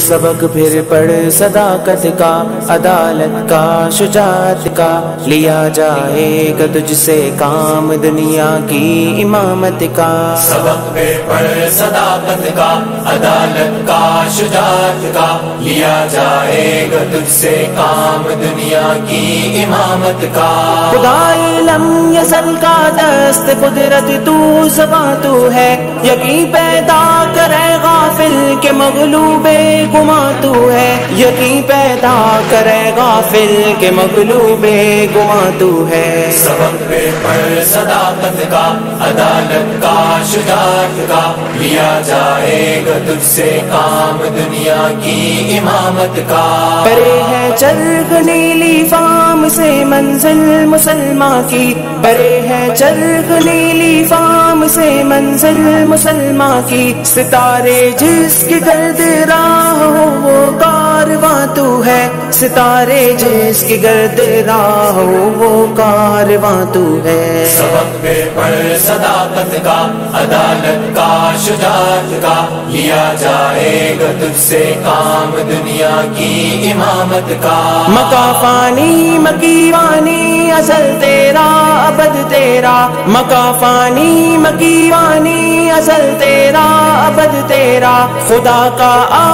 सबक फिर पढ़ सदाकत का अदालत का शुजात का लिया जाएगा तुझसे काम दुनिया की इमामत का। सबक फिर पढ़ सदाकत का अदालत का शुजात का लिया जाएगा तुझसे काम दुनिया की इमामत का। खुदाई लम यसल का दस्त कुदरत तू सबा तू है यकीन पैदा के मगलूबे गुमा तू है यकीन पैदा करे गाफिल के मगलूबे गुमा तू है। सबक पे पढ़ सदाकत का अदालत का शुजात का लिया जाएगा तुझसे काम दुनिया की इमामत का। परे है चरख नीली फाम से मंजिल मुसलमा की परे है चरख नीली फाम से मंजिल मुसलमा की। सितारे जिसके गर्द राह हो वो कारवां तू है। सितारे जिसकी गर्द राह हो वो कारवां तू है। सबक पे पढ़ सदाकत का अदालत का शुजात का। लिया जाएगा तुझसे काम दुनिया की इमामत का। मकाफानी मकीवानी असल तेरा अबद फानी मकी वानी असल तेरा अबद तेरा खुदा का आ